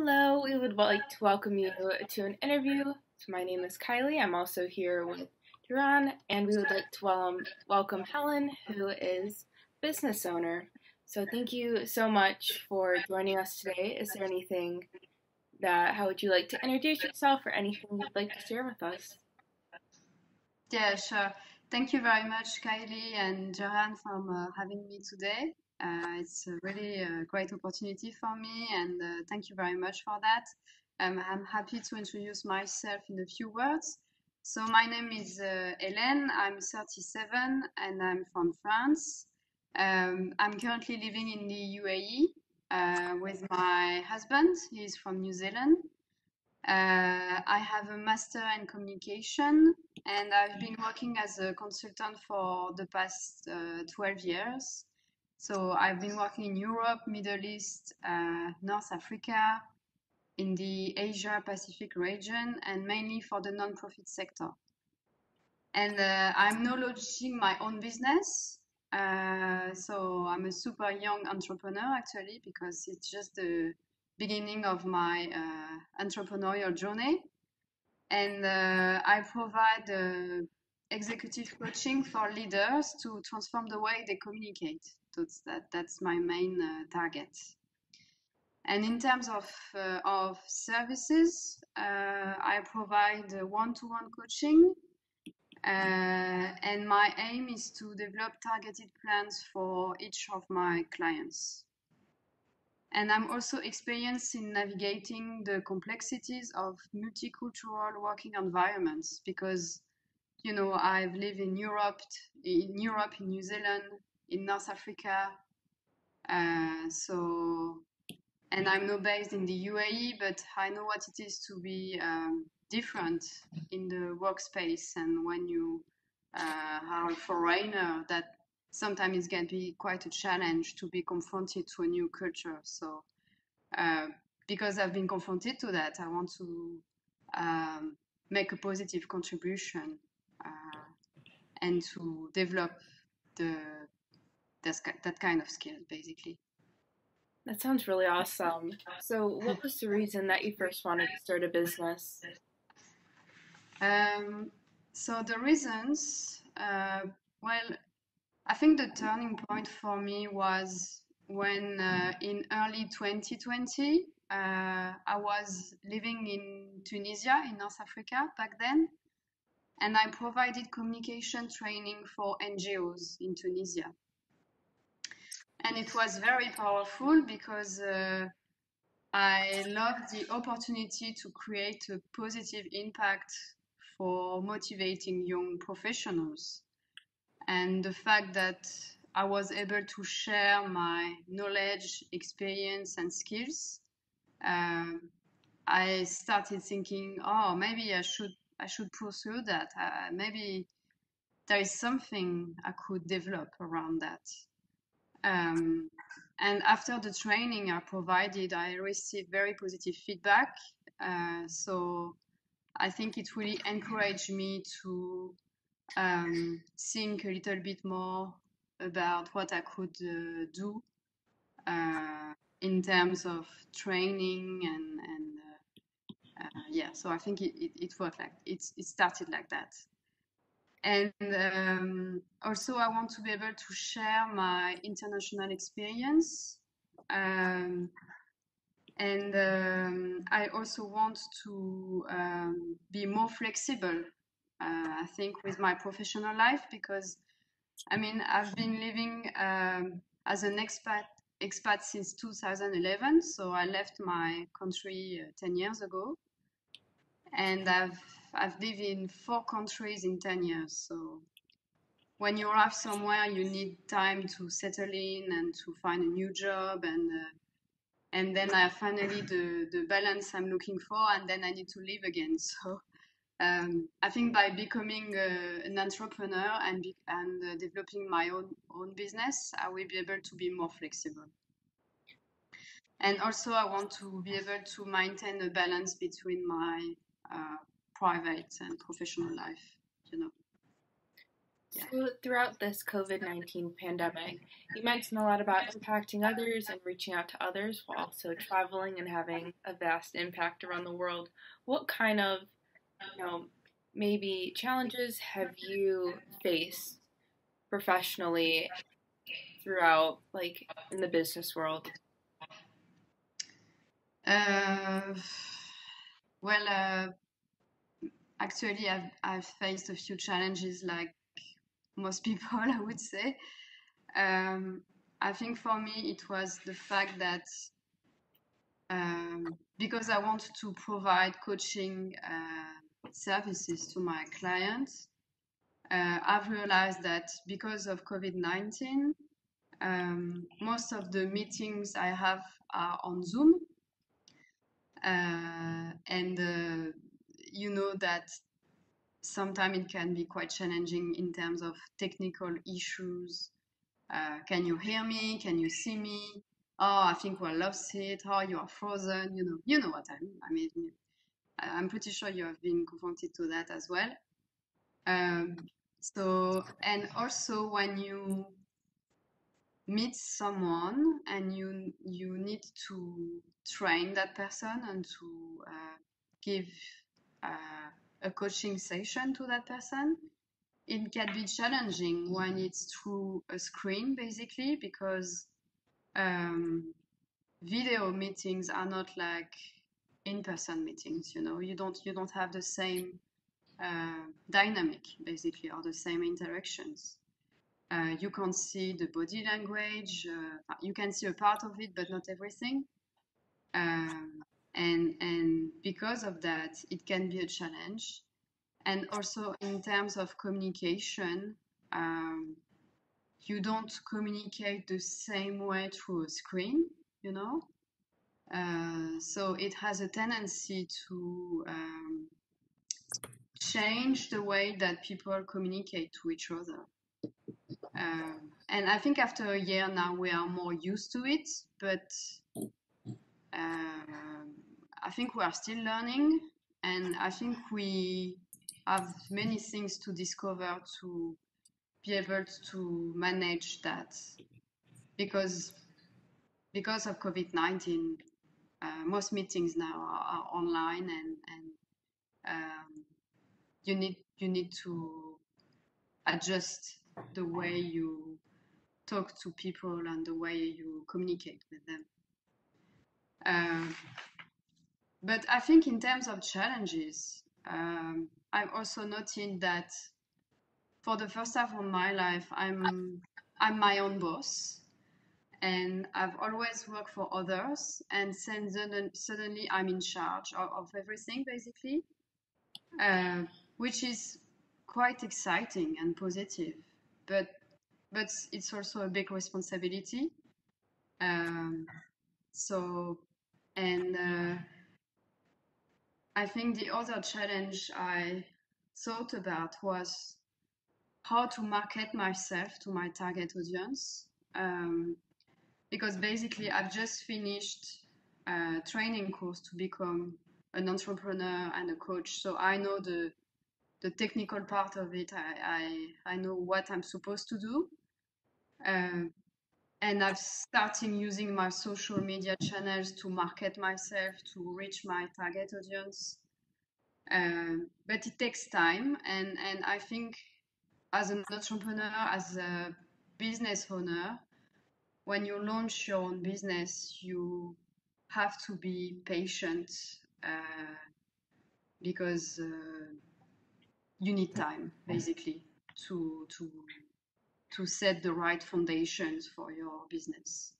Hello, we would like to welcome you to an interview. My name is Kylie. I'm also here with Jiaran, and we would like to welcome, welcome Helen, who is business owner. So thank you so much for joining us today. Is there anything that, how would you like to introduce yourself or anything you'd like to share with us? Yeah, sure. Thank you very much, Kylie and Jiaran, for uh, having me today. Uh, it's a really uh, great opportunity for me, and uh, thank you very much for that. Um, I'm happy to introduce myself in a few words. So, my name is uh, Hélène, I'm 37 and I'm from France. Um, I'm currently living in the UAE uh, with my husband, he's from New Zealand. Uh, I have a master in communication and I've been working as a consultant for the past 12 years. So I've been working in Europe, Middle East, uh, North Africa, in the Asia Pacific region, and mainly for the non-profit sector. And uh, I'm now launching my own business. Uh, so I'm a super young entrepreneur actually because it's just the beginning of my uh, entrepreneurial journey. And uh, I provide uh, executive coaching for leaders to transform the way they communicate. So that that's my main uh, target. And in terms of uh, of services, uh, I provide one-to-one coaching, uh, and my aim is to develop targeted plans for each of my clients. And I'm also experienced in navigating the complexities of multicultural working environments because you know I've lived in Europe, in Europe, in New Zealand, in North Africa. Uh, so, and I'm now based in the UAE, but I know what it is to be um, different in the workspace. And when you uh, are a foreigner, that sometimes it can be quite a challenge to be confronted to a new culture. So, uh, because I've been confronted to that, I want to um, make a positive contribution uh, and to develop the that's that kind of skill basically. That sounds really awesome. So what was the reason that you first wanted to start a business? Um, so the reasons uh, well i think the turning point for me was when uh, in early 2020 uh, i was living in tunisia in north africa back then and i provided communication training for ngos in tunisia and it was very powerful because uh, I loved the opportunity to create a positive impact for motivating young professionals. And the fact that I was able to share my knowledge, experience, and skills, uh, I started thinking, oh, maybe I should I should pursue that. Uh, maybe there is something I could develop around that. Um, and after the training I provided, I received very positive feedback. Uh, so I think it really encouraged me to um, think a little bit more about what I could uh, do uh, in terms of training and, and uh, uh, yeah. So I think it, it, it worked like it, it started like that and um, also I want to be able to share my international experience. Um, and um, I also want to um, be more flexible uh, I think with my professional life because I mean I've been living um, as an expat expat since 2011 so I left my country uh, 10 years ago. And I've I've lived in four countries in 10 years. So when you arrive somewhere, you need time to settle in and to find a new job. And, uh, and then I finally the, the balance I'm looking for, and then I need to leave again. So um, I think by becoming uh, an entrepreneur and, be, and uh, developing my own, own business, I will be able to be more flexible. And also, I want to be able to maintain a balance between my uh, private and professional life, you know. yeah. So, throughout this COVID 19 pandemic, you mentioned a lot about impacting others and reaching out to others while also traveling and having a vast impact around the world. What kind of, you know, maybe challenges have you faced professionally throughout, like in the business world? Uh, well, uh, actually, I've, I've faced a few challenges like most people, I would say. Um, I think for me, it was the fact that um, because I want to provide coaching uh, services to my clients, uh, I've realized that because of COVID 19, um, most of the meetings I have are on Zoom. Uh, and uh, you know that sometimes it can be quite challenging in terms of technical issues. Uh, can you hear me? Can you see me? Oh, I think we're lost it. Oh, you are frozen. You know, you know what I mean. I mean, I'm pretty sure you have been confronted to that as well. Um, so, and also when you meet someone and you you need to train that person and to uh, give uh, a coaching session to that person. It can be challenging when it's through a screen, basically, because um, video meetings are not like in-person meetings. You know, you don't you don't have the same uh, dynamic, basically, or the same interactions. Uh, you can't see the body language. Uh, you can see a part of it, but not everything. Um, and and because of that it can be a challenge. And also in terms of communication um, you don't communicate the same way through a screen you know? Uh, so it has a tendency to um, change the way that people communicate to each other. Um, and i think after a year now we are more used to it but um, I think we are still learning, and I think we have many things to discover to be able to manage that because because of COVID nineteen, uh, most meetings now are, are online, and and um, you need you need to adjust the way you talk to people and the way you communicate with them. Um, but I think in terms of challenges, um, I'm also noting that for the first half of my life, I'm I'm my own boss, and I've always worked for others, and then suddenly I'm in charge of, of everything basically, uh, which is quite exciting and positive, but but it's also a big responsibility. Um, so and uh, I think the other challenge I thought about was how to market myself to my target audience. Um, because basically, I've just finished a training course to become an entrepreneur and a coach. So I know the the technical part of it. I I, I know what I'm supposed to do. Um, and I've started using my social media channels to market myself to reach my target audience. Um, but it takes time, and and I think as an entrepreneur, as a business owner, when you launch your own business, you have to be patient uh, because uh, you need time, basically, to to to set the right foundations for your business.